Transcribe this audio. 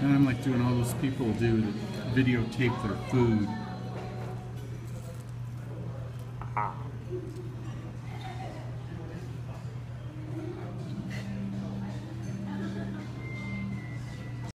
And I'm like doing all those people do that videotape their food. Ah.